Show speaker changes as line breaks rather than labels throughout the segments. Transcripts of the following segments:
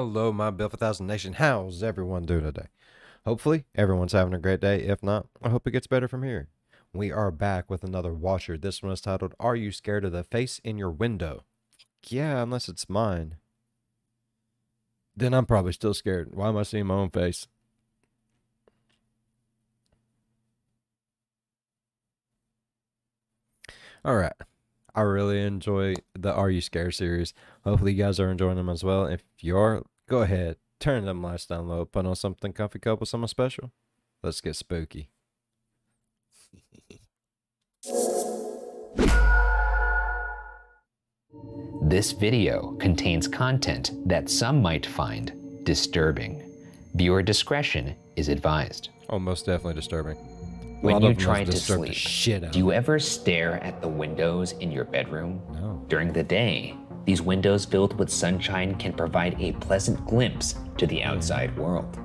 Hello, my Bill 1000 Nation. How's everyone doing today? Hopefully, everyone's having a great day. If not, I hope it gets better from here. We are back with another watcher. This one is titled, Are You Scared of the Face in Your Window? Yeah, unless it's mine. Then I'm probably still scared. Why am I seeing my own face? All right. I really enjoy the Are You Scared series. Hopefully, you guys are enjoying them as well. If you are, go ahead, turn them lights down low, put on something comfy, couple something special. Let's get spooky.
This video contains content that some might find disturbing. Viewer discretion is advised.
Oh, most definitely disturbing.
When you try to sleep, do you ever stare at the windows in your bedroom?
No.
During the day, these windows filled with sunshine can provide a pleasant glimpse to the outside world.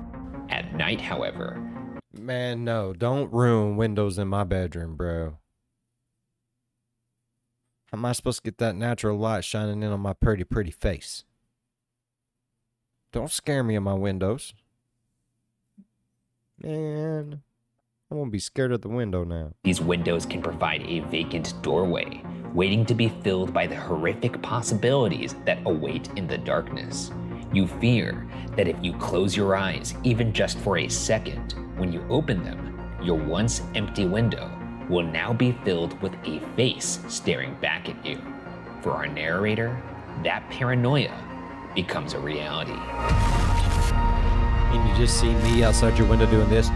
At night, however,
Man, no, don't ruin windows in my bedroom, bro. How am I supposed to get that natural light shining in on my pretty, pretty face? Don't scare me in my windows. Man, I'm gonna be scared of the window now.
these windows can provide a vacant doorway, waiting to be filled by the horrific possibilities that await in the darkness. You fear that if you close your eyes, even just for a second, when you open them, your once empty window will now be filled with a face staring back at you. For our narrator, that paranoia becomes a reality.
And you just see me outside your window doing this.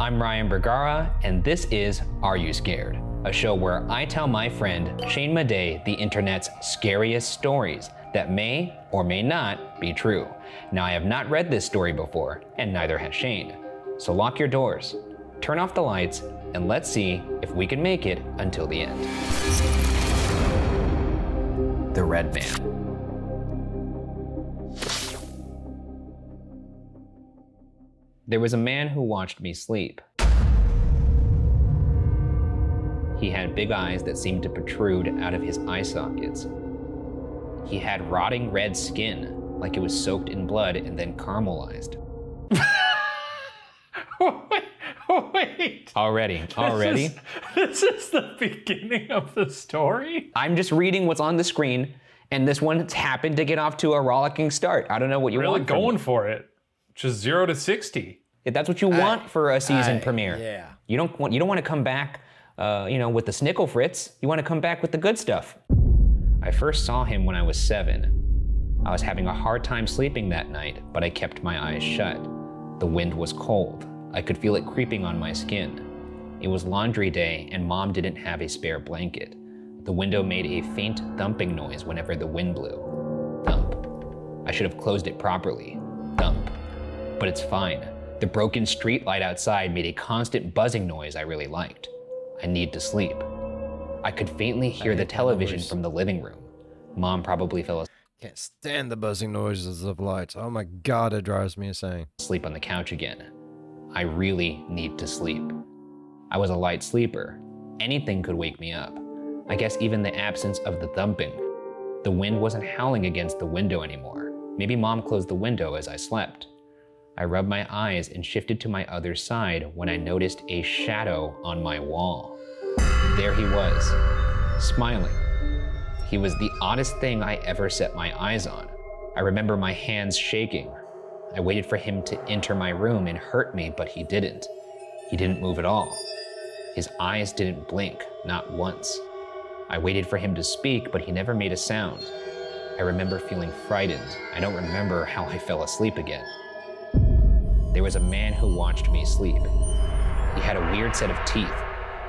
I'm Ryan Bergara, and this is Are You Scared? A show where I tell my friend Shane Madej the internet's scariest stories that may or may not be true. Now, I have not read this story before, and neither has Shane. So lock your doors, turn off the lights, and let's see if we can make it until the end. The Red Van. There was a man who watched me sleep. He had big eyes that seemed to protrude out of his eye sockets. He had rotting red skin, like it was soaked in blood and then caramelized.
wait, wait.
Already, already.
This is, this is the beginning of the story?
I'm just reading what's on the screen, and this one happened to get off to a rollicking start. I don't know what you
Really
want. from
going
me.
for it. Just zero to 60.
If that's what you want for a season
I-
premiere.
yeah.
You don't want you don't want to come back, uh, you know, with the snickle fritz. You want to come back with the good stuff. I first saw him when I was seven. I was having a hard time sleeping that night, but I kept my eyes shut. The wind was cold. I could feel it creeping on my skin. It was laundry day, and mom didn't have a spare blanket. The window made a faint thumping noise whenever the wind blew. Thump. I should have closed it properly. Thump. But it's fine. The broken street light outside made a constant buzzing noise I really liked. I need to sleep. I could faintly hear the television
noise.
from the living room. Mom probably fell asleep.
Can't stand the buzzing noises of lights. Oh my god, it drives me insane.
Sleep on the couch again. I really need to sleep. I was a light sleeper. Anything could wake me up. I guess even the absence of the thumping. The wind wasn't howling against the window anymore. Maybe mom closed the window as I slept. I rubbed my eyes and shifted to my other side when I noticed a shadow on my wall. There he was, smiling. He was the oddest thing I ever set my eyes on. I remember my hands shaking. I waited for him to enter my room and hurt me, but he didn't. He didn't move at all. His eyes didn't blink, not once. I waited for him to speak, but he never made a sound. I remember feeling frightened. I don't remember how I fell asleep again. There was a man who watched me sleep. He had a weird set of teeth.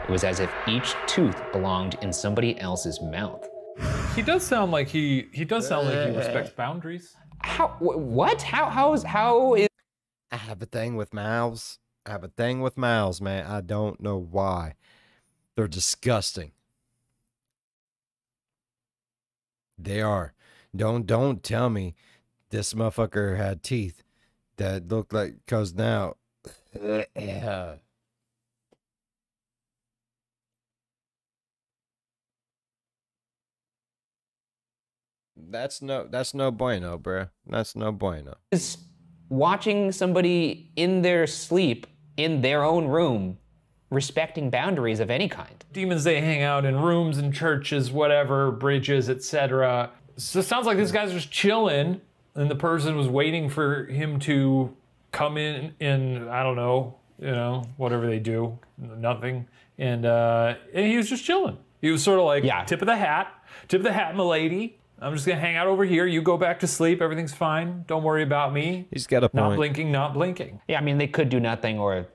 It was as if each tooth belonged in somebody else's mouth.
He does sound like he he does sound like he respects boundaries.
How? What? How? How is? How is?
I have a thing with mouths. I have a thing with mouths, man. I don't know why. They're disgusting. They are. Don't don't tell me this motherfucker had teeth that looked like cause now yeah. That's no that's no bueno, bruh. That's no bueno.
is watching somebody in their sleep in their own room respecting boundaries of any kind.
Demons they hang out in rooms and churches, whatever, bridges, etc. So it sounds like this guy's are just chilling, and the person was waiting for him to come in and I don't know, you know, whatever they do, nothing, and uh, and he was just chilling. He was sort of like,
Yeah.
tip of the hat, tip of the hat, milady. I'm just gonna hang out over here. You go back to sleep. Everything's fine. Don't worry about me.
He's got a point.
Not blinking, not blinking.
Yeah, I mean, they could do nothing, or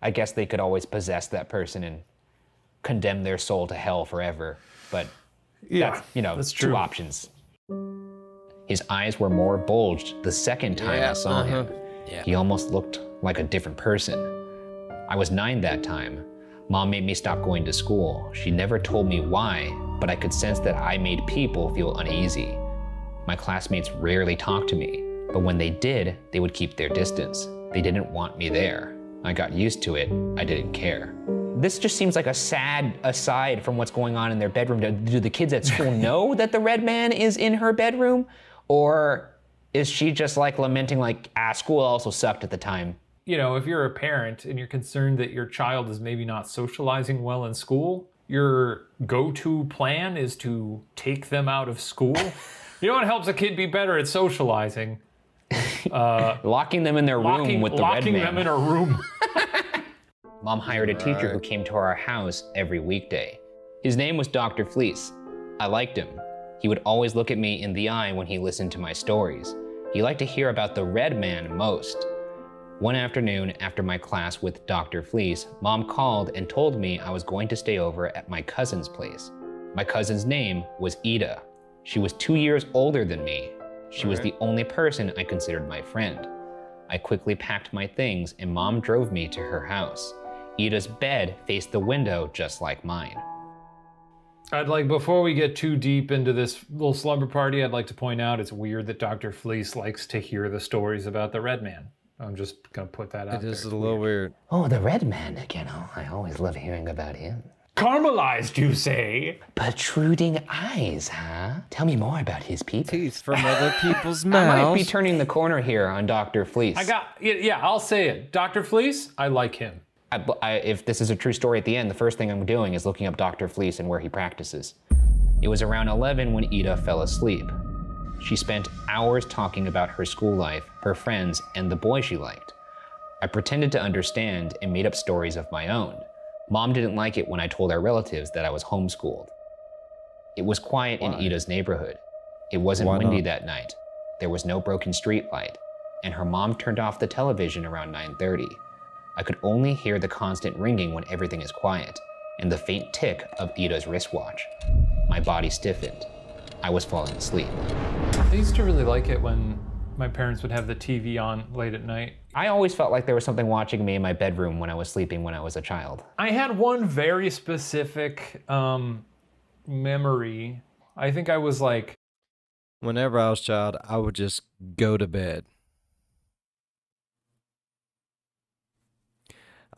I guess they could always possess that person and condemn their soul to hell forever. But
Yeah,
that's, you know,
that's
two options. His eyes were more bulged the second time
Yeah,
I saw him.
uh-huh. Yeah.
He almost looked like a different person. I was nine that time. Mom made me stop going to school. She never told me why, but I could sense that I made people feel uneasy. My classmates rarely talked to me, but when they did, they would keep their distance. They didn't want me there. I got used to it. I didn't care. This just seems like a sad aside from what's going on in their bedroom. Do, do the kids at school know that the red man is in her bedroom? Or is she just like lamenting, like, ah, school also sucked at the time?
you know, if you're a parent and you're concerned that your child is maybe not socializing well in school, your go to plan is to take them out of school. you know what helps a kid be better at socializing?
Locking them in their room with the
locking
red
them in a room.
Mom hired a teacher who came to our house every weekday. His name was Dr. Fleece. I liked him. He would always look at me in the eye when he listened to my stories. He liked to hear about the red man most. One afternoon, after my class with Dr. Fleece, mom called and told me I was going to stay over at my cousin's place. My cousin's name was Ida. She was two years older than me. She was the only person I considered my friend. I quickly packed my things and mom drove me to her house. Ida's bed faced the window just like mine.
I'd like, before we get too deep into this little slumber party, I'd like to point out it's weird that Dr. Fleece likes to hear the stories about the Red Man. I'm just going to put that out
It
there.
is a little weird.
Oh, the red man, again. know, I always love hearing about him.
Caramelized, you say?
Protruding eyes, huh? Tell me more about his people.
Teeth from other people's mouths.
I might be turning the corner here on Dr. Fleece.
I got, yeah, yeah, I'll say it. Dr. Fleece, I like him.
I, I, if this is a true story at the end, the first thing I'm doing is looking up Dr. Fleece and where he practices. It was around 11 when Ida fell asleep. She spent hours talking about her school life, her friends, and the boy she liked. I pretended to understand and made up stories of my own. Mom didn't like it when I told our relatives that I was homeschooled. It was quiet in Ida's neighborhood. It wasn't
Why
windy
not?
that night. There was no broken street light, and her mom turned off the television around 9:30. I could only hear the constant ringing when everything is quiet, and the faint tick of Ida's wristwatch. My body stiffened. I was falling asleep.
I used to really like it when my parents would have the TV on late at night.
I always felt like there was something watching me in my bedroom when I was sleeping when I was a child.
I had one very specific um, memory. I think I was like,
Whenever I was a child, I would just go to bed.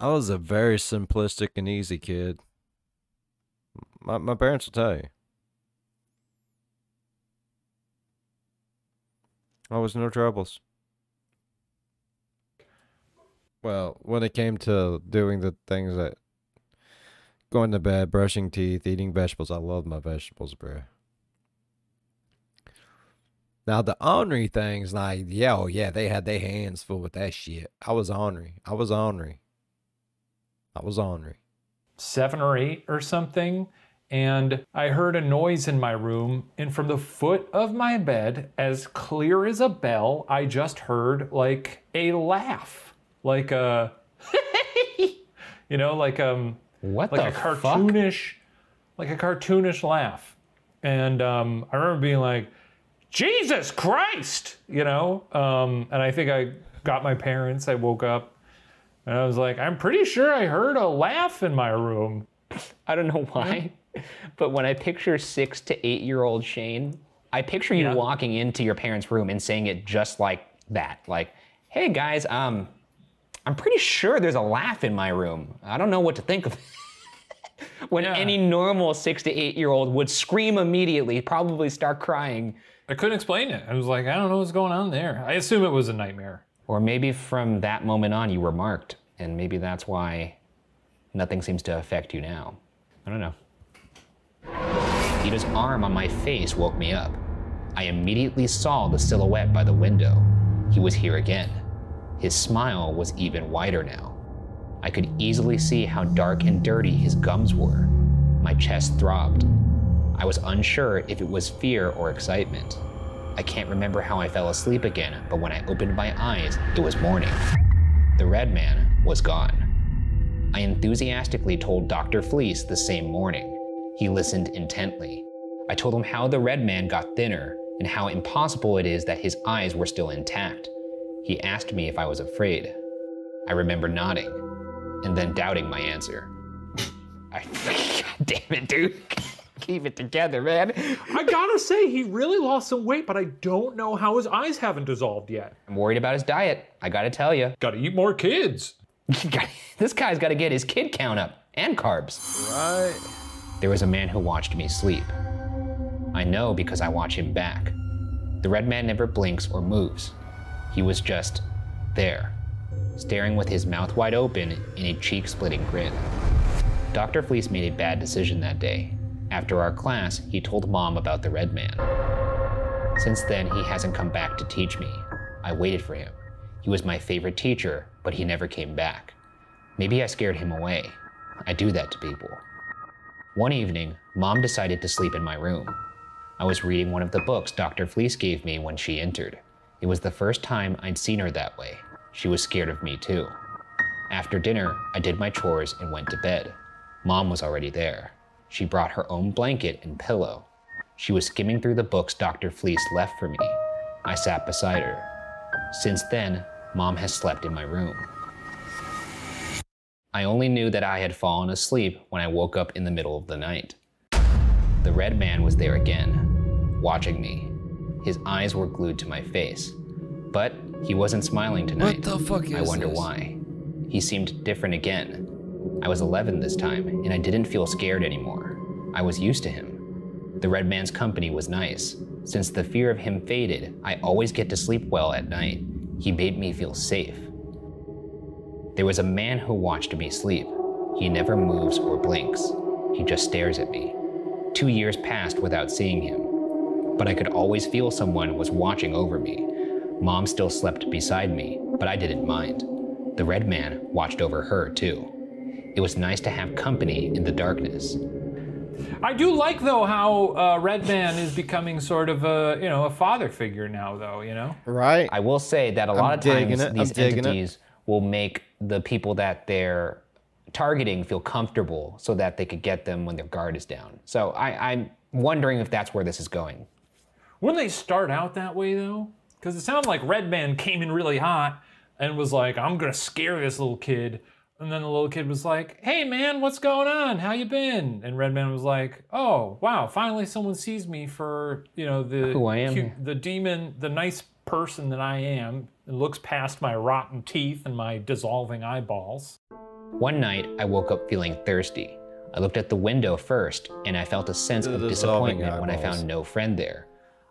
I was a very simplistic and easy kid. My my parents will tell you. I was no troubles. Well, when it came to doing the things that going to bed, brushing teeth, eating vegetables, I love my vegetables, bro. Now the ornery things, like yeah, oh yeah, they had their hands full with that shit. I was ornery. I was ornery. I was ornery.
seven or eight or something, and I heard a noise in my room, and from the foot of my bed, as clear as a bell, I just heard like a laugh, like a, you know, like um,
What
like a
fuck?
cartoonish, like a cartoonish laugh, and um, I remember being like, Jesus Christ, you know, um, and I think I got my parents. I woke up. And I was like, I'm pretty sure I heard a laugh in my room.
I don't know why, but when I picture six to eight year old Shane, I picture you
Yeah.
walking into your parents' room and saying it just like that. Like, hey guys, um, I'm pretty sure there's a laugh in my room. I don't know what to think of it. when
Yeah.
any normal six to eight year old would scream immediately, probably start crying,
I couldn't explain it. I was like, I don't know what's going on there. I assume it was a nightmare.
Or maybe from that moment on, you were marked, and maybe that's why nothing seems to affect you now. I don't know. Ida's arm on my face woke me up. I immediately saw the silhouette by the window. He was here again. His smile was even wider now. I could easily see how dark and dirty his gums were. My chest throbbed. I was unsure if it was fear or excitement. I can't remember how I fell asleep again, but when I opened my eyes, it was morning. The red man was gone. I enthusiastically told Dr. Fleece the same morning. He listened intently. I told him how the red man got thinner and how impossible it is that his eyes were still intact. He asked me if I was afraid. I remember nodding and then doubting my answer. I, God damn it, dude. Keep it together, man.
I gotta say, he really lost some weight, but I don't know how his eyes haven't dissolved yet.
I'm worried about his diet. I gotta tell you.
Gotta eat more kids.
this guy's gotta get his kid count up and carbs.
Right.
There was a man who watched me sleep. I know because I watch him back. The red man never blinks or moves. He was just there, staring with his mouth wide open in a cheek splitting grin. Dr. Fleece made a bad decision that day. After our class, he told mom about the red man. Since then, he hasn't come back to teach me. I waited for him. He was my favorite teacher, but he never came back. Maybe I scared him away. I do that to people. One evening, mom decided to sleep in my room. I was reading one of the books Dr. Fleece gave me when she entered. It was the first time I'd seen her that way. She was scared of me too. After dinner, I did my chores and went to bed. Mom was already there. She brought her own blanket and pillow. She was skimming through the books Dr. Fleece left for me. I sat beside her. Since then, Mom has slept in my room. I only knew that I had fallen asleep when I woke up in the middle of the night. The red man was there again, watching me. His eyes were glued to my face. But he wasn't smiling tonight.
What the fuck is
I wonder
this?
why. He seemed different again. I was 11 this time, and I didn't feel scared anymore. I was used to him. The red man's company was nice. Since the fear of him faded, I always get to sleep well at night. He made me feel safe. There was a man who watched me sleep. He never moves or blinks. He just stares at me. Two years passed without seeing him, but I could always feel someone was watching over me. Mom still slept beside me, but I didn't mind. The red man watched over her too. It was nice to have company in the darkness.
I do like though how uh, Red Man is becoming sort of a you know a father figure now though you know.
Right.
I will say that a lot of
digging
times
it, I'm
these entities will make the people that they're targeting feel comfortable so that they could get them when their guard is down. So I, I'm wondering if that's where this is going.
Wouldn't they start out that way though? Because it sounded like Red Man came in really hot and was like, "I'm gonna scare this little kid," and then the little kid was like, "Hey man, what's going on? How you been?" And Redman was like, "Oh wow, finally someone sees me for you know the
Who I am.
cute- the demon, the nice person that I am, and looks past my rotten teeth and my dissolving eyeballs."
One night, I woke up feeling thirsty. I looked at the window first, and I felt a sense
The
of
dissolving
disappointment when I found no friend there.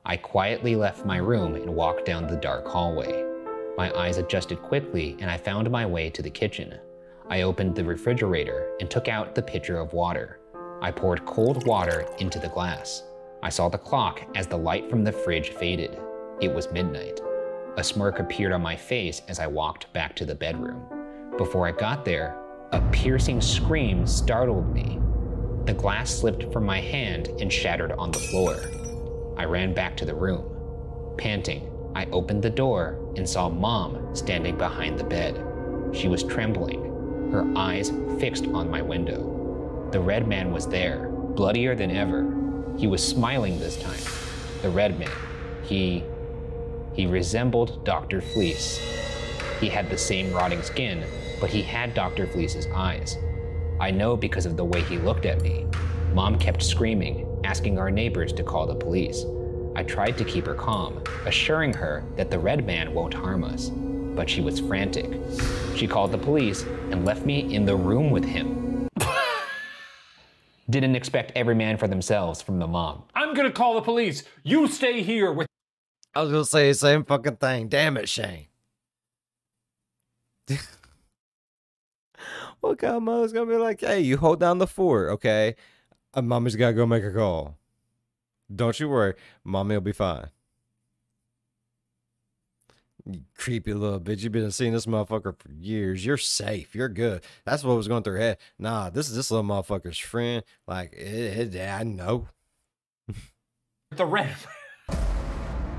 I quietly left my room and walked down the dark hallway. My eyes adjusted quickly, and I found my way to the kitchen. I opened the refrigerator and took out the pitcher of water. I poured cold water into the glass. I saw the clock as the light from the fridge faded. It was midnight. A smirk appeared on my face as I walked back to the bedroom. Before I got there, a piercing scream startled me. The glass slipped from my hand and shattered on the floor. I ran back to the room. Panting, I opened the door and saw Mom standing behind the bed. She was trembling, her eyes fixed on my window. The red man was there, bloodier than ever. He was smiling this time. The red man. He. he resembled Dr. Fleece. He had the same rotting skin, but he had Dr. Fleece's eyes. I know because of the way he looked at me. Mom kept screaming, asking our neighbors to call the police. I tried to keep her calm, assuring her that the red man won't harm us, but she was frantic. She called the police and left me in the room with him. Didn't expect every man for themselves from the mom.
I'm gonna call the police. You stay here with.
I was gonna say the same fucking thing. Damn it, Shane. what kind of mother's gonna be like, hey, you hold down the fort, okay? Uh, mommy's gotta go make a call. Don't you worry, mommy will be fine. You creepy little bitch. You've been seeing this motherfucker for years. You're safe. You're good. That's what was going through her head. Nah, this is this little motherfucker's friend. Like, it, it, I know.
The red.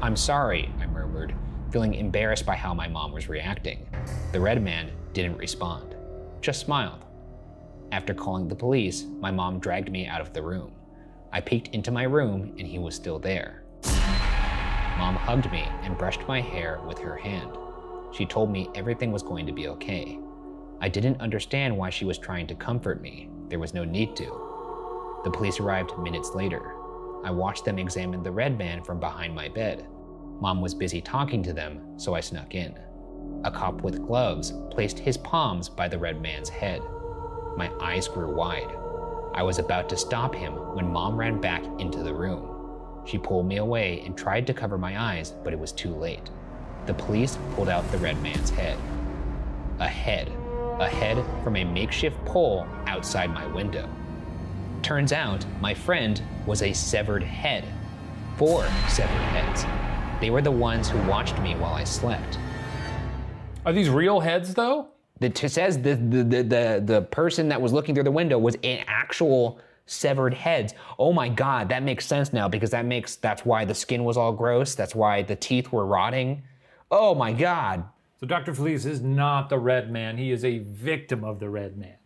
I'm sorry, I murmured, feeling embarrassed by how my mom was reacting. The red man didn't respond, just smiled. After calling the police, my mom dragged me out of the room. I peeked into my room and he was still there. Mom hugged me and brushed my hair with her hand. She told me everything was going to be okay. I didn't understand why she was trying to comfort me. There was no need to. The police arrived minutes later. I watched them examine the red man from behind my bed. Mom was busy talking to them, so I snuck in. A cop with gloves placed his palms by the red man's head. My eyes grew wide. I was about to stop him when mom ran back into the room. She pulled me away and tried to cover my eyes, but it was too late. The police pulled out the red man's head. A head. A head from a makeshift pole outside my window. Turns out my friend was a severed head. Four severed heads. They were the ones who watched me while I slept.
Are these real heads though?
It says the, the, the, the, the person that was looking through the window was an actual severed heads. Oh my God, that makes sense now because that makes, that's why the skin was all gross. That's why the teeth were rotting. Oh my God.
So Dr. Fleece is not the red man. He is a victim of the red man.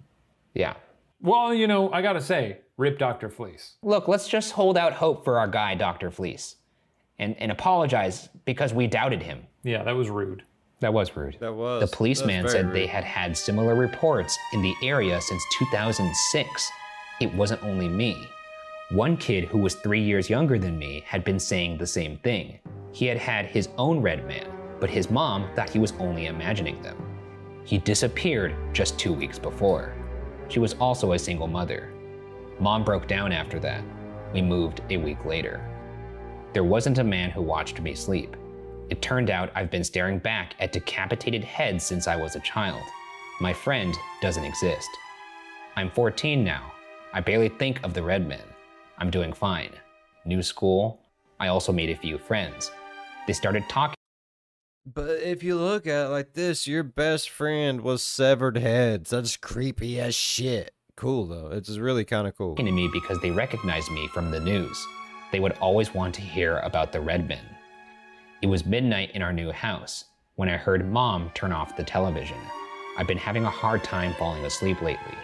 Yeah.
Well, you know, I gotta say, rip Dr. Fleece.
Look, let's just hold out hope for our guy, Dr. Fleece, and, and apologize because we doubted him.
Yeah, that was rude.
That was rude.
That was.
The policeman
that's very
said they had had similar reports in the area since 2006. It wasn't only me. One kid who was three years younger than me had been saying the same thing. He had had his own red man, but his mom thought he was only imagining them. He disappeared just two weeks before. She was also a single mother. Mom broke down after that. We moved a week later. There wasn't a man who watched me sleep. It turned out I've been staring back at decapitated heads since I was a child. My friend doesn't exist. I'm 14 now. I barely think of the red men. I'm doing fine. New school. I also made a few friends. They started talking
But if you look at it like this, your best friend was severed heads. That's creepy as shit. Cool though. It's really kind of cool.
to me because they recognized me from the news. They would always want to hear about the red men. It was midnight in our new house when I heard mom turn off the television. I've been having a hard time falling asleep lately.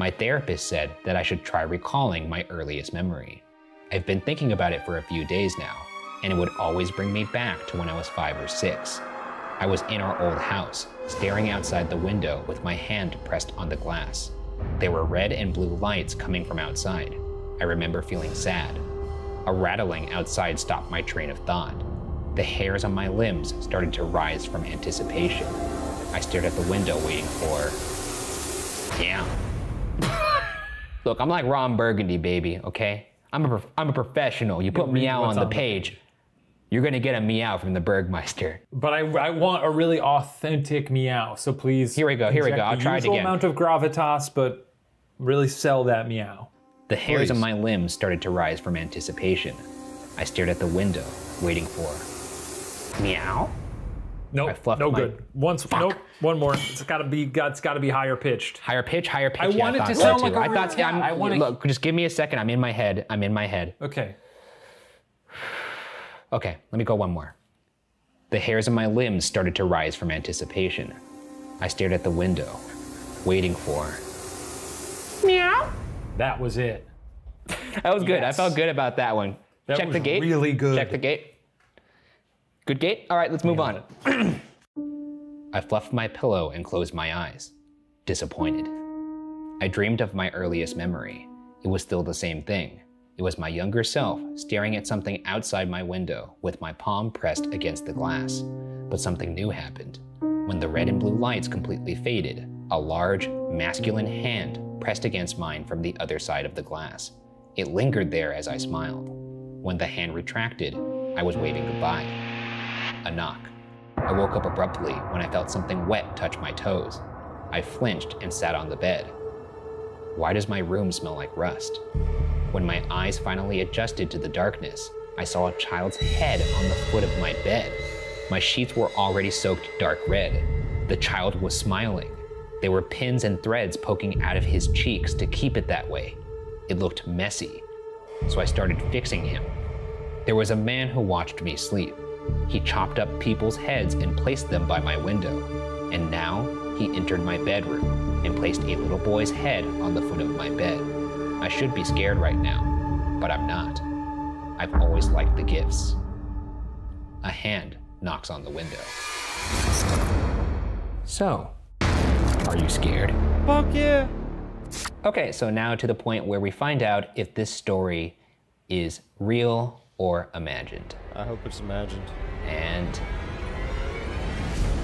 My therapist said that I should try recalling my earliest memory. I've been thinking about it for a few days now, and it would always bring me back to when I was five or six. I was in our old house, staring outside the window with my hand pressed on the glass. There were red and blue lights coming from outside. I remember feeling sad. A rattling outside stopped my train of thought. The hairs on my limbs started to rise from anticipation. I stared at the window waiting for. Yeah. Look, I'm like Ron Burgundy, baby, okay? I'm a, I'm a professional. You put meow on the
on
page, you're gonna get a meow from the Bergmeister.
But I, I want a really authentic meow. So please.
Here we go, here we go. I'll try it again.
amount of gravitas, but really sell that meow.
The hairs on my limbs started to rise from anticipation. I stared at the window, waiting for. Meow?
Nope,
I fluffed
no
my-
good. Once, nope, one more. It's gotta be, it's gotta be higher pitched.
Higher pitch, higher pitch.
I
yeah,
want it to sound like a
I
real
thought, yeah,
cat.
I'm,
I wanna-
Look, just give me a second. I'm in my head. I'm in my head.
Okay.
Okay, let me go one more. The hairs on my limbs started to rise from anticipation. I stared at the window, waiting for. Meow.
That was it.
That was good. I felt good about that one.
That
Check
was
the gate.
really good.
Check the gate. Good gate? All right, let's move on. I fluffed my pillow and closed my eyes, disappointed. I dreamed of my earliest memory. It was still the same thing. It was my younger self staring at something outside my window with my palm pressed against the glass. But something new happened. When the red and blue lights completely faded, a large, masculine hand pressed against mine from the other side of the glass. It lingered there as I smiled. When the hand retracted, I was waving goodbye. A knock. I woke up abruptly when I felt something wet touch my toes. I flinched and sat on the bed. Why does my room smell like rust? When my eyes finally adjusted to the darkness, I saw a child's head on the foot of my bed. My sheets were already soaked dark red. The child was smiling. There were pins and threads poking out of his cheeks to keep it that way. It looked messy, so I started fixing him. There was a man who watched me sleep. He chopped up people's heads and placed them by my window. And now he entered my bedroom and placed a little boy's head on the foot of my bed. I should be scared right now, but I'm not. I've always liked the gifts. A hand knocks on the window. So, are you scared?
Fuck yeah.
Okay, so now to the point where we find out if this story is real or imagined.
I hope it's imagined.
And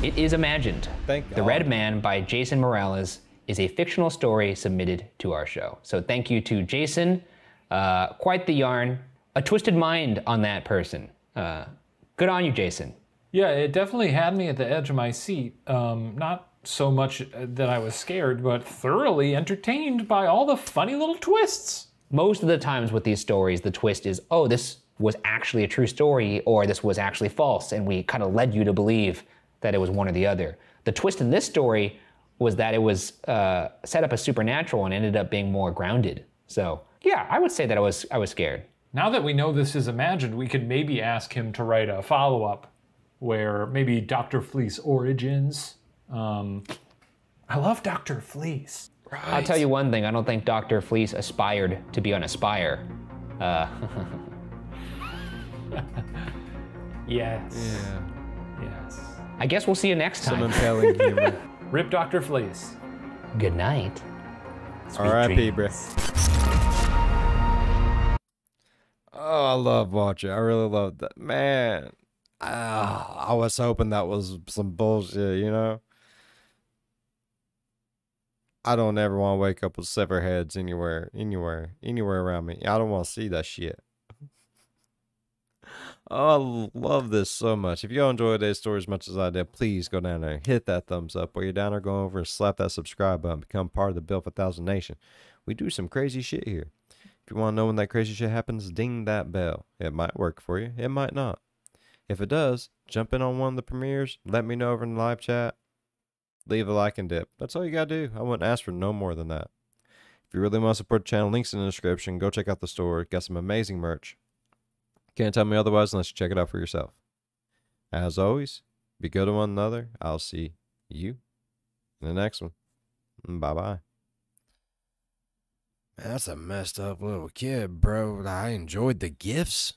it is imagined.
Thank
The
God.
Red Man by Jaisen Morales is a fictional story submitted to our show. So thank you to Jaisen. Uh, quite the yarn. A twisted mind on that person. Uh, good on you, Jaisen.
Yeah, it definitely had me at the edge of my seat. Um, not so much that I was scared, but thoroughly entertained by all the funny little twists.
most of the times with these stories, the twist is, oh, this was actually a true story, or this was actually false, and we kind of led you to believe that it was one or the other. The twist in this story was that it was uh, set up as supernatural and ended up being more grounded. So yeah, I would say that I was I was scared.
Now that we know this is imagined, we could maybe ask him to write a follow up where maybe Dr. Fleece origins. Um, I love Dr. Fleece.
I'll tell you one thing: I don't think Doctor Fleece aspired to be on Aspire. Uh,
Yes.
Yeah.
Yes.
I guess we'll see you next time.
Some
time.
impelling humor.
Rip Dr. Fleece.
Good night.
R.I.P. bro. Oh, I love watching. I really love that. Man, ah, I was hoping that was some bullshit, you know? I don't ever want to wake up with severed heads anywhere, anywhere, anywhere around me. I don't want to see that shit. Oh, I love this so much. If you all enjoyed today's story as much as I did, please go down there, hit that thumbs up. While you're down there, go over and slap that subscribe button, become part of the Build for Thousand Nation. We do some crazy shit here. If you want to know when that crazy shit happens, ding that bell. It might work for you, it might not. If it does, jump in on one of the premieres, let me know over in the live chat, leave a like and dip. That's all you gotta do. I wouldn't ask for no more than that. If you really want to support the channel, links in the description. Go check out the store. Got some amazing merch. Can't tell me otherwise unless you check it out for yourself. As always, be good to one another. I'll see you in the next one. Mm, bye bye. That's a messed up little kid, bro. I enjoyed the gifts.